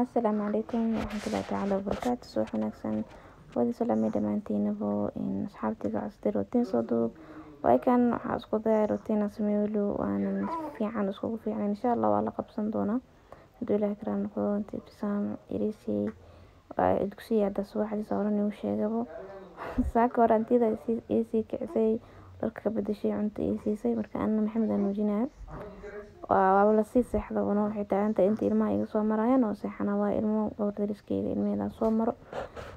Asalaamu calaykum waraxmatullaahi tacaala wabarakaatu subax wanaagsan. Wadi salaamay dhammaantiinaba asxaabtiga cusub rootiin soo duub waakan waxaa isku daya rootiin aan sameeyo weli waanan fiican iskugu fiican. Insha allah waa la qabsan doonaa. Hadduu ilaahi karaan noqdo ibtisaam irisi waa dugsiga hadda subaxdiisa horan igu sheegabo. Saaka hore antida iisii kicisay dharka ka bedeshay cunta ii siisay. Marka anna maxamed aan nuujinaya waaba la sii seexda wana waxay taaganta inta ilmaha iga soo marayaan oo seexana waa ilmo dhowr dariskeyga ilmaheeda soo maro.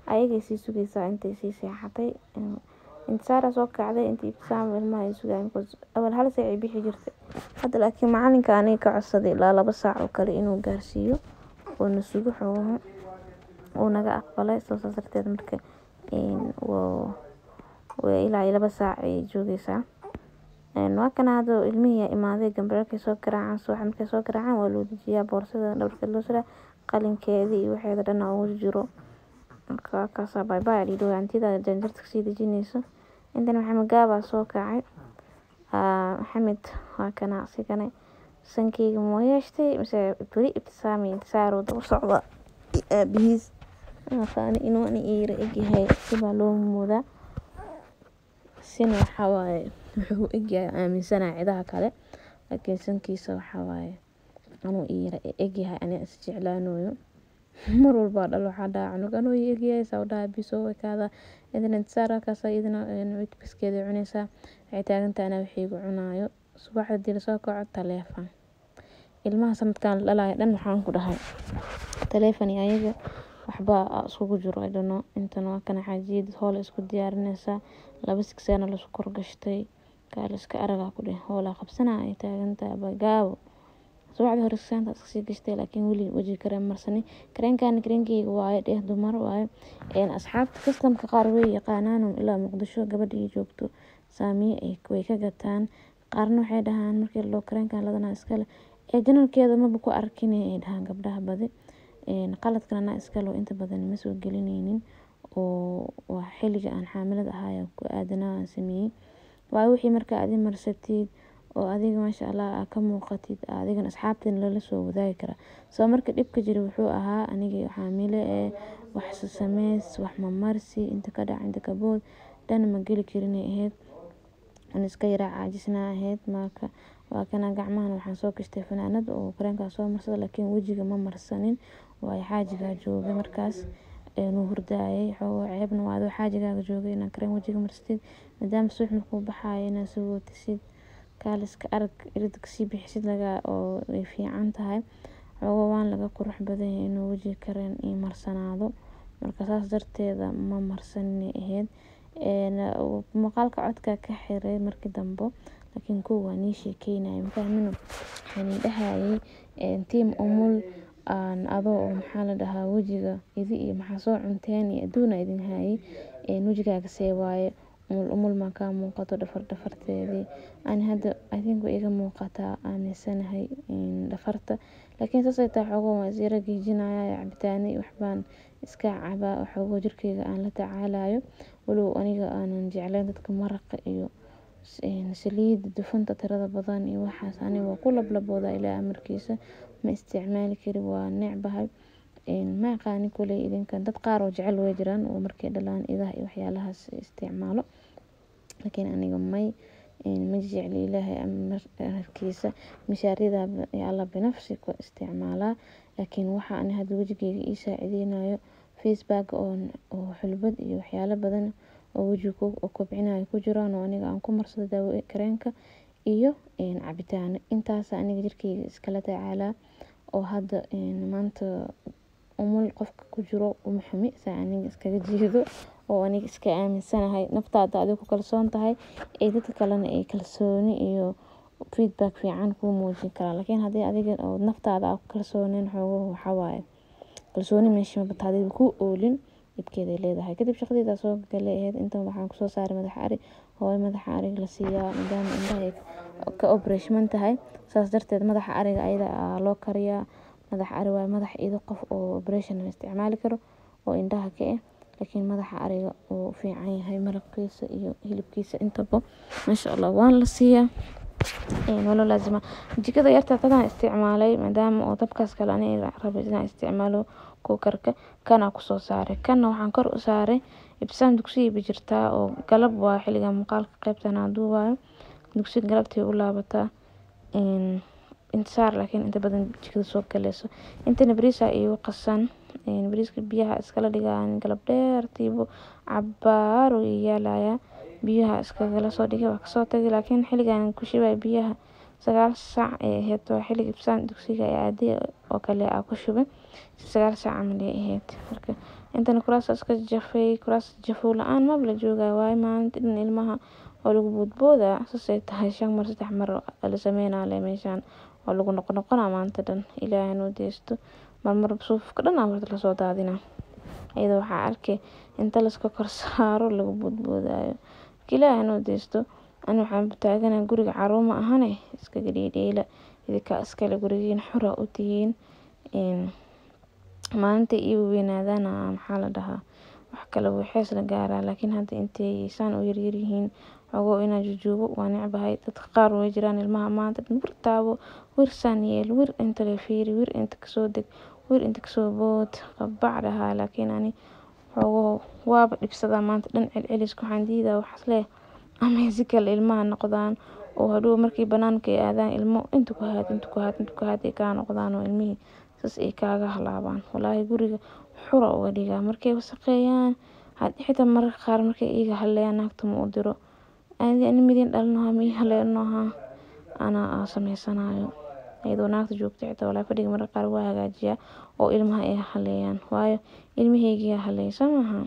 Ayagay sii sugaysaa intay sii seexatay. Intisaara soo kacday inta ibtisaam ilmaha ay because awal hal saac bixi jirtay. Hadda laakiin macalinka aniga ka codsaday ilaa laba saac oo kale inuu gaarsiiyo oo na sugo xoogaha uu naga aqbalay. Soo darteed marka ilaa laba saac ay joogeysaa waa kana hadda ilmihii imaaday gambararkay soo garaacaan subaxa markay soo garaacaan waa loo dejiyaa boorsada dhabarkeed loo siraa qalinkeedii iyo waxeeda dhan ugu jiro. Marka kaasaa baybay dhidhow hantida janjarta ka sii dejinayso. Intan maxamed gaabaa soo kacay. Maxamed waa kana asigana sankeyga moo yeeshtay? Mise ibtisaami intisaar daba socda? Aabihiis aqaani inuu ani iira egyahay sibaa loo moodaa sina waxaa waaye wuxuu egyahay aaminsanaa cidaha kale laakiin sankiisa waxaa waaye anuu iira egyahay ani is jeclaanayo mar walbaa dhal waxaa dhaha cunug anuu ii egyahay saa dhaha bisoo ekaada idina intisaar halkaas idina biskeeda cunaysaa waxay taagantahay anaa cunaayo. Subaxda dii la soo kaco taleefan. Ilmaha sanadkan la dhan waxaan ku dhahay. Taleefan ayaga waxbaa iskugu jiro idhano intan waa kana xaajiyad hoola isku diyaarinaysaa laba sigsaana la isku korgashtay kaaliska aragaa ku dheh hoolaa qabsanaa ay taagantahay bagaabo subaxdii hore sigsaanta iska sii gashtay laakiin weli weji kareen marsani. Kareenkaana kareenkeyga waaye dheh dumar waaye. Asxaabta kastamka qaar way yaqaanaan ilaa muqdisho gabadha joogto. Saamiye way ka gataan. Qaarna waxay dhahaan markii loo kareenkan ladanaa iskale ee janalkeeda maba ku arkin ay dhahaan gabdhaha badi. Qaladkan iskale oo inta badan ma soo gelinaynin. Oo waa xilliga aan xaamilada ahaay ku aadanaa aan sameeyey waa wixii markaa adi marsatid oo adiga maasha allah aa ka muuqatid adigan asxaabtina lala soo wadaagi karaa. Soo marka dhibka jira wuxuu ahaa aniga xaamile ee wax sameys wax mamarsi inta ka dhac inta ka dhan ma geli karinay ahayd. An iska yaraa caajisnaa ahayd. Marka waa kana gacmahan waxaan soo gashtay fanaanad oo kareenkaa soo marsada laakiin wejiga ma marsanin. Waayo xaajigaa joogay markaas nuu hurdaayay xoogo ceebna waa adoo xaajigaaga joogay inaa kareen wejiga marsatid maadaama subax markuu baxaayo inaa sagootisid kaaliska arag irid ka sii bixisid laga oo ay fiican tahay. Xoogo waan laga qurux badan inuu wejiga kareen ii marsanaado. Marka saas darteeda ma marsaninay ahayd. Muuqaalka codka ka xiray markii dambe laakiin kow waa nii sheekeynaya mafahmino waxaan ii dhahayay tiim umul aan adoo oo maxaa la dhahaa wejiga idi iyo maxaa soo cunteen iyo adduuna idin hayay wejigaaga see waaye umul kaa muuqato dhafar dhafarteedii. Ani hadda i think way iga muuqataa aaminsanahay dhafarta. Laakiin saas ay tahay xoogo waan cabitaano iyo waxbaan iska cabaa xoogo jirkeyga aan la tacaalayo walow aniga aanan jeclayn dadka maraqa iyo saliida dufanta tirada badan iyo waxaas. Aniga ku lablaboodaa ilaa amarkiisa ma isticmaali kari waa necbahay ma aqaani kuley idinka. Dad qaar oo jecel way jiraan oo markay dhalaan idaha iyo waxyaalahaas isticmaalo. Laakiin aniga may ma jecli ilaahay amarkiisa mishaarida alla binafsi ku isticmaalaa laakiin waxa ani hadda wejigeyga ii saacideynayo facebook oo xulbad iyo waxyaalo badan oo wejiga kobcinayo ku jiraan oo aniga aan ku marsado daawo kareenka iyo cabitaano. Intaas aniga jirkeyga iskala tacaalaa oo hadda maanta umul qofka ku jiro uma xumi saa aniga iskaga jeedo oo aniga iska aaminsanahay. Naftaada adiga ku kalsoon tahay ee dadka kalena ay kalsooni iyo feedback fiican kuu muujin karaan. Laakiin haddii adiga oo naftaada aa ku kalsooneyn xoogo waxaa waaye kalsooni meesha mabata kuu oolin dhibkeeday leedahay. Kadib shaqadeeda soo galay ahayd intan waxaan ku soo saaray madaxa ari hooyo madaxa ariga la siiyaa maadaama indhaha ka obreshman tahay. Saas darteed madaxa ariga ayada loo kariyaa. Madaxa ari waa madax ido qof oo operation isticmaali karo oo indhaha ka ah laakiin madaxa ariga uu fiican yahay maraqkiisa iyo hilibkiisa intaba. Maasha allah waan la siiyaa. Loo laazima? Jikada yarta tadaan isticmaalay maadaama oo dabkaas kale ani rabo inaan isticmaalo kuukarka. Kana ku soo saaray. Kana waxaan kor u saaray. Ibsaan dugsiga ba jirtaa oo galab waa xilliga muuqaalka qeybtan duubayo dugsiga galabtii u laabataa intisaar laakiin inta badan jikada soo galeyso intana bariisa iigu qasan bariiska biyaha iskala dhigaan galab dheertiibo cabaar uu yaalayaa biyaha iskagala soo dhigay waa ka soo tagay laakiin xiligan ku shubay biyaha sagaal saac ay ahayd waa xilliga ibsaan dugsiga ee aaday oo kale aa ku shubay sagaal saac camal ay marka intana kuraas iska jafay kuraas jafoo la'aan maba la joogayo waayo maalinta dhan ilmaha oo lagu boodbooda saasay tahay shan mar saddex mar la sameynaa le meeshaan waa lagu noqonoqonaa maanta dhan. Ilaahay noo deysto marmar suufka dhan horta la soo daadinaa. Iyada waxaa arkay inta laska kor saaro lagu boodboodayo marka ilaahay noo deysto ani waxaan taaganahay guriga caruuma ahane? Iskaga dhiidhiila idinkaa iskale gurigiin xura u tihiin. Maalinta ii weynaadana maxaa la dhahaa? Wax kale waxees la gaaraa laakiin hadda intay u yaryar yihiin xogo inaan jujuubo waa necbahay dadka qaar way jiraan ilmaha maanta. Dhan wir taabo wir saan wir inta la fiiri wir inta ka soo deg wir inta ka soo bood. Qabac dhahaa laakiin ani xogo waaba dhibsadaa maanta. Dhan celceliska waxaan diidaa waxaas leh ama ilmaha noqdaan oo hadhow markii banaanka ay aadaan ilmo. Inta ku haad inta ku haad inta ku haad ay kaa noqdaan oo ilmihii saas ay kaaga halaabaan. Walaahi guriga xura uga dhigaa. Markay wasaqeeyaan xitaa mararka qaar markay iiga haleeyaan naagta ma u diro ani ani midin dhalinoha mii haleenoha anaa aa sameysanayo. Iyadoo naagta joogta xitaa walaahi fadhiga mararka qaar waa hagaajiyaa oo ilmaha ay haleeyaan. Waayo ilmahaygiyaa haleeya soo maaha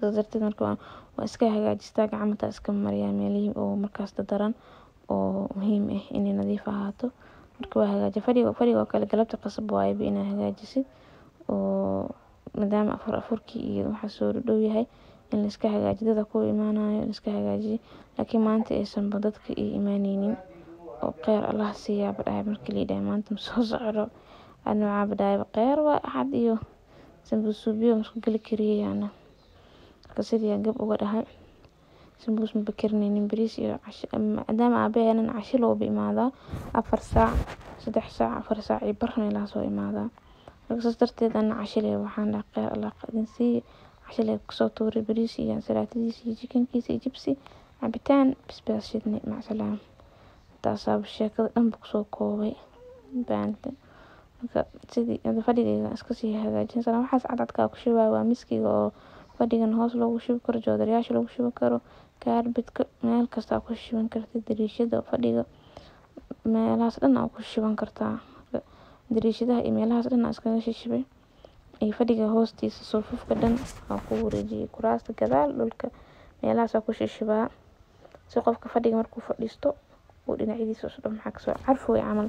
saas darteed marka waa iska hagaajistaa gacmata iska mariyaa meelihii oo markaas dadaran oo muhiim ah inay nadiif ahaato. Marka waa hagaajiya fadhiga oo kale galabta qasab waayaba inaa hagaajisid oo maadaama afur afurkii iyo waxaa soo dhow yahay in laiska hagaajiyo dada ku imaanayo laiska hagaajiyo laakiin maanta aysanba dadka ii imaaneynin. Oo kheyr allah siiyaaba dhahay markii la yidhahay maanta ma soo socdo. Adna waxaaba dhahayba kheyr waa axad iyo masku geli kariyay ana marka sidii aan gab uga dhahay sambuus maba karineynin bariis iyo casho maadaama aabaheenan casho looba imaadaa afar saac saddex saac afar saac iyo bar meelaha soo imaadaa. Marka saas darteed ana casho waxaan dhahay kheyr allah idin siiyo casho leh ka soo tuuray bariis iyo ansalaatadiisa iyo jikankiisa iyo jibsi cabitaan basbaas shidnay macsalaam taasaaba sheekada dhanba ku soo koobay baanta marka sidii fadhigayga iskasii hagaajin sana waxaas cadcadkaa ku shubaya waa miskiga oo fadhigan hoos loogu shubi karo joodarayaasha lagu shubi karo kaarbadka meel kasta ku shuban kartid dariishada fadhiga meelahaas dhan aa ku shuban kartaa dariishadaha iyo meelahaas dhan aa iskaga shishibay iyo fadhiga hoostiisa suufufka dhan aa ku wareejiyay kuraasta gadaal dhulka meelahaas aa ku shishibaa. Si qofka fadhiga markuu fadhiisto uu dhinacyadiisa isu dhan maxaa ka soo carfooy camal.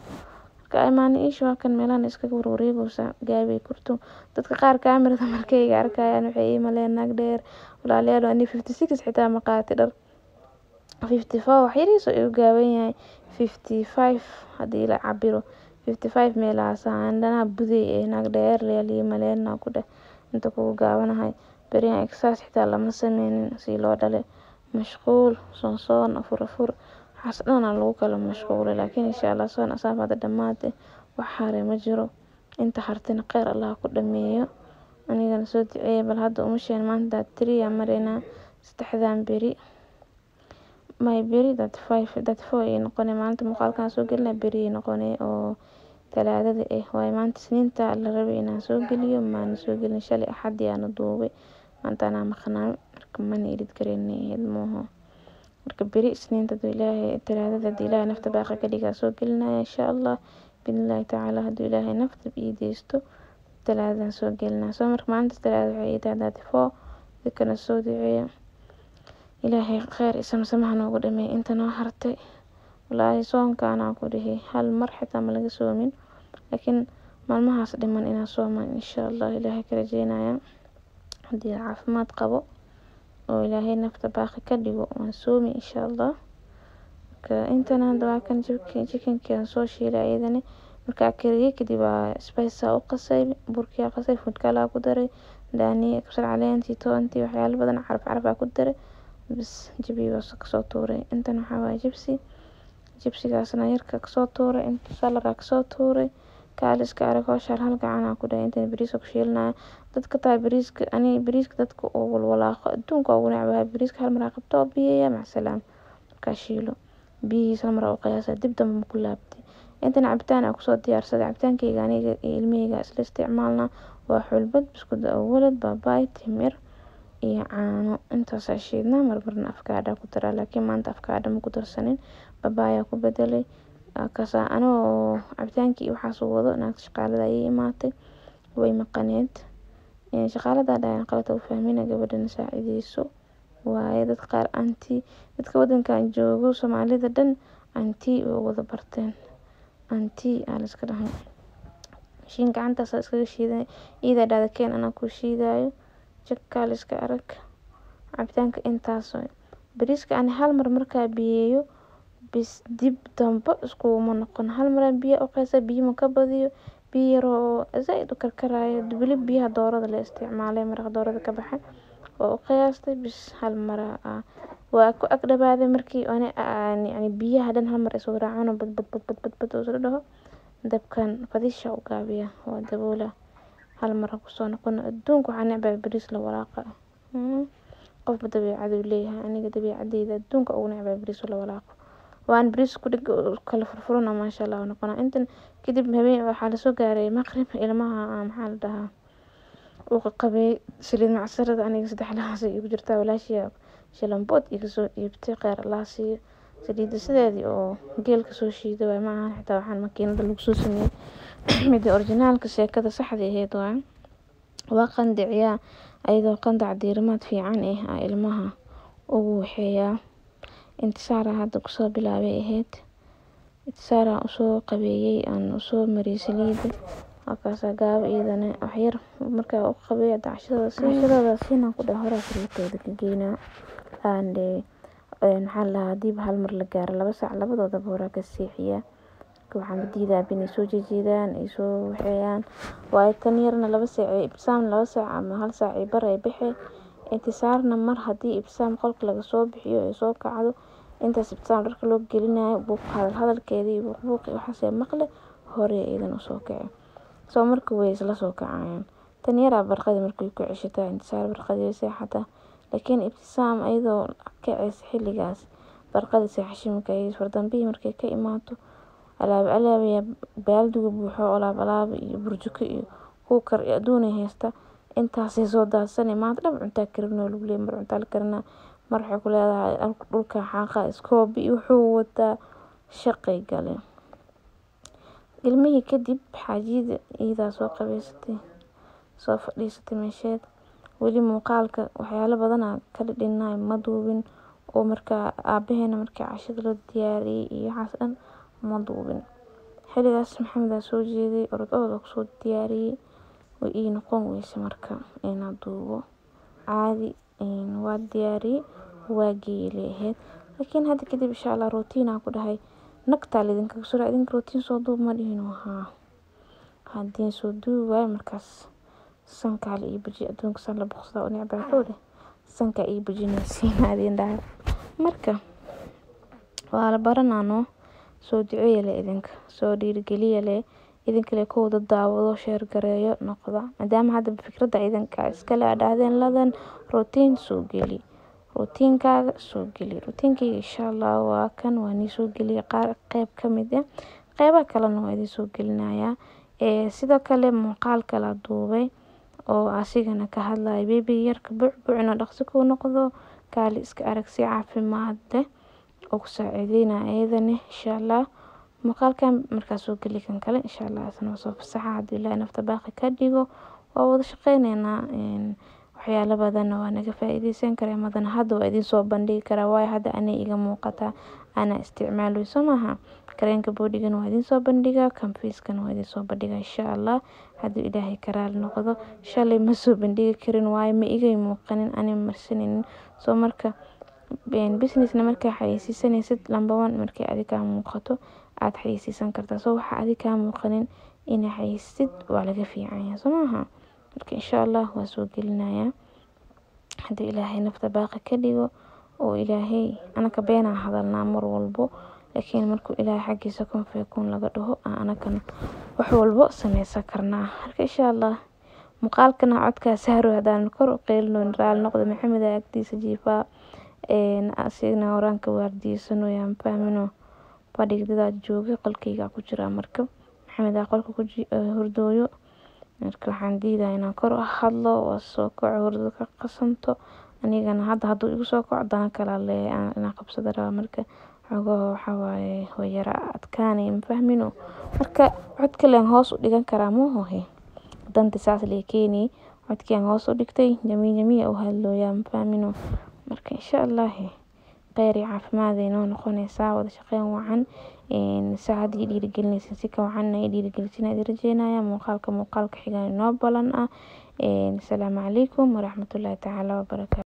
Marka imaani iisha waa kan meelahan iskaga warwareegaysa gaabay kurto dadka qaar kaamirada markayga arkayaan waxay ii maleen naag dheer walaalayaal ani fifty six xitaa ma qaati dhar. Fifty four wax yariisoo igu gaaban yahay. Fifty five haddii la cabiro fifty five meelahaas handhanaa buday ee naag dheer leel ii maleena ku dheh. Inta kugu gaabanahay beriyan exercise xitaa lama sameynin si loo dhale. Mashquul soonsoon afur afur. Waxaas dhanaa lagu kala mashquulay laakiin insha allah soon asaaf hadda dhammaad wax hare ma jiro. Inta hartina kheyr allah ku dhameeyo. Anigana soo duceeya bal hadda umasheen maanta three aa maraynaa saddexdan beri. My beri that five that four ay noqonay. Maalinta muuqaalkan soo gelinaa beri ay noqonay oo talaadada ah waayo maanta isniinta la rabay inaan soo geliyo maana soo gelin shalay axadii aana duubay. Maanta anaa maqnaa marka mana edit gareynay ahayd mooho. Marka beri isniinta haduu ilaahay talaadada haddii ilaahay nafta baaqa ka dhigaa. Soo gelinaya insha allah biidnillahi tacaala hadduu ilaahay nafta ii deysto talaadadan soo gelinaa. Soo marka maalinta talaada waxay ii tahay dadkana soo duceeya. Ilaahay kheyr iyo samsamaha noogu dhameeya inta noo hartay walaahi soonkaanaa ku dhihi. Hal mar xitaa ma laga soomin. Laakiin maalmahaas dhiman inaan sooman insha allah ilaahay ka rajeynaya haddii caafimaad qabo oo ilaahay nafta baaqi ka dhigo waan soomi insha allah marka intana hadda waa kan jikankii aan soo shiilay ayadana markaa kariyay kadib waa spicea u qasay burkiyaa qasay food ku daray daaniya kabsar caleentii toontii waxyaalo badan caraf caraf aa ku daray. Bas jabi baa ka soo tuuray. Intan waxaa waaye jibsi jibsigaasna yarka ka soo tuuray inta salaraa ka soo tuuray. Kaali iska arag howshaan hal gacanaa ku dhahay intan bariiska ku shiilinaya dadka taa bariiska ani bariiska dadka oo walwalaaqo adduunka ugu necbahay bariiska hal maraa qabto oo biyeeya macsalaam markaa shiilo. Biyihiisa hal maraa u qiyaasa dib dambe ma ku laabtay. Intan cabitaan aan ku soo diyaarsaday cabitaankeyga aniga iyo ilmaheyga isla isticmaalnaa waa xulbad buskud awalad babaay timir iyo caano intaasaa shiidnaa marmarna afkaadhaa ku daraa laakiin maanta afkaadha ma ku darsanin babaayaa ku bedelay kasaa anoo cabitaankii waxaas wado naagta shaqaalada ayay imaatay way maqaneed shaqaalada dhahan qalata u fahmina gabadhana saacideyso waaye dad qaar anti. Dadka wadankan joogo soomaalida dhan anti way wada barteen anti aa layska dhahay mashiin gacantaas iskaga shiiday iidaa dhahda keen anaa kuu shiidaayo jagkaa la iska arag cabitaanka intaas bariiska ani hal mar markaa biyeeyo bis dib dambe iskuguma noqon hal maraa biyo u qeysa biyo ma ka badiyo biyo yaroo zaaid u karkaraayo weli biyaha doorada la isticmaalay maraqa doorada ka baxay oo u qiyaastay bis hal ah waa ku ag markii ani yani biyaha dhan hal mar bad bad bad oo isla dhaho dabkan fadisha u gaabiya waa daboola hal mara ku soo noqono. Adduunka waxaa necbaa bariis la walaaqa. Qofba dabeecaduu leeyahay aniga dabeecadeyda adduunka ugu necbaa bariis la walaaqo. Waan bariis ku dhig kala furfurana maasha allah noqona intan kadib habeen waxaa la soo gaaray maqrib ilmaha maxaa la dhahaa? Uu saliid macsarada aniga saddex lahaas igu jirtaa walaashiya shalambood iga soo dhiibtay qeyr allah siiyo. Saliida sideedii oo geelka soo shiida waay ma ahan xitaa waxaan makiinada lagu soo sameeyey midii orijinaalka sheekada saxda aheyd waay waa qandiciyaa ayadoo qandac diirimaad fiican ah aa ilmaha ugu waxeeyaa intisaara hadda ku soo bilaabay ahayd. Intisaara u soo qabeeyey aan u soo mariyey saliida halkaasaa gaabo iyadana waxyar markaa u qabay cashadooda siinaan ku dhaha horaa sariirtooda ka geynaa. Ande maxaa la dhahaa hadiiba hal mar la gaaro laba saac labadoodaba horaa ka seexiyaa waxaan diidaa inay soo jeejeedaan ay soo waxeeyaan. Waayo tan yarna laba saac ibsaam laba saac ama hal saac bar ay baxee intisaarna mar haddii ibsaam qolka laga soo bixiyo ay soo kacdo intaas ibsaam dharka loo gelinayo buuq hadal hadalkeeda iyo buuq buuqi waxaasee maqle hore iyadan u soo kace soo marka way isla soo kacayaan. Tan yaraa barqadii markay ku ceshataa intisaar barqadii seexataa laakiin ibtisaam ayadoo kaceysa xilligaas barqadii seexasho markay fardambihii markay ka imaato alaab alaabaya baaldiga buuxo alaab alaab iyo burjiko iyo kuukar iyo adduunay haysta. Intaasay soo daadsanay maanta dhan cuntaa karinoo lagu leeyahay mar cuntaa la karinaa mar waxay ku leedahay dhulka xaaqa iskoobi wuxuu wataa shaqay galeen ilmihii kadib xaajiyada iyadaa soo qabeysatay soo fadhiisatay meesheed. Weli muuqaalka waxyaalo badanaa kala dhinnaay ma duubin oo markaa aabaheena markii cashada loo diyaariyey iyo waxaas dhan ma duubin. Xilligaas maxamedaa soo jeeday orod orod oo ku soo diyaariyey way ii noqon weyse marka inaa duubo. Caadi waa diyaariyey waa geeyey ahayd laakiin hadda kadib insha allah rootiinaa ku dhahay. Nagtaa laidinkaga sura idinka rootiin soo duub ma dhihin haa haddii soo duubi waayo markaas sankaa la ii bujiye adduunka san la boqsadaa u necbaa koo sankaa ii dhahay. Marka waa la baranaanoo soo duceeya leh idinka soo dhiirigeliya leh idinkale kowda daawado sheer gareeyo noqda. Maadaama hadda fikradda idinka iskale aa dhahdeen ladan rootiin soo geli. Rootiinkaaga soo geli. Rootiinkayga insha allah waa kan waa soo geliya. Qaar qeyb ka mid ah qeybaha kalena waa idin soo gelinayaa sidoo kale muuqaal kala duubay oo asigana ka hadlaya beebiga yarka bucbucna dhaqsi kuu noqdo. Kaali iska arag si caafimaad leh oo ku saacideynaya iyadana insha allah muuqaalkan markaa soo geli kan kale insha allah isna soo fasaxa haddii ilaahay nafta baaqi ka dhigo waa wada shaqeyneynaa waxyaalo badanna waa naga faa'iideysan karaa madana hadda waa idin soo bandhigi karaa waayo hadda anay iga muuqataa anaa isticmaaloy soo maaha. Kareenka boodhigana waa idin soo bandhigaa kanfiiskana waa idin soo bandhigaa insha allah hadduu ilaahay karaali noqdo shalay ma soo bandhigi karin waayo ma igay muuqanin ani marsanaynin soo marka businessna markaa xayeysiisanaysid number one markay adi kaa muuqato aad xayeysiisan kartaa soo waxa adi kaa muuqanin inaa xayeysid waa laga fiican yahay soo maaha marka insha allah waa soo gelinayaa hadduu ilaahay nafta baaqi ka dhigo oo ilaahay anaka beenaa hadalnaa mar walbo laakiin markuu ilaahay xaggiisa kun laga dhaho anagana wax walbo sameysan karnaa. Marka insha allah muuqaalkana codkaa sahro haddaan kor u raali noqda maxamed aa agtiisa jiifaa asigna horaanka waardiyeysanoyaan fahmino fadhigdadaa joogay qolkeyga ku jiraa marka maxamed aa qolka ku hurdooyo marka waxaan diidaa inaan kor hadlo waa soo kaco hurdada ka qasanto anigana hadda hadduu igu soo kaco dana kalaa leeyahay inaan qabsada rabaa marka xogaha waxaa waaye way adkaanaya mafahmino marka codka leen hoos u dhigan karaa moohohe danta saas lee keenay codkii aan hoos u dhigtay jamii u hadlooyaa mafahmino marka insha allahi kheyr iyo caafimaad ay noo noqonaysaa. Wada shaqeyn wacan saa haddii dhiirigelinaysin si ka wacan ay dhiirigelisin aad rajeynaya muuqaalka muuqaalka xiga inoo balan ah. Asalaamu calaykum waraxmatullaahi tacaala wabarakaatu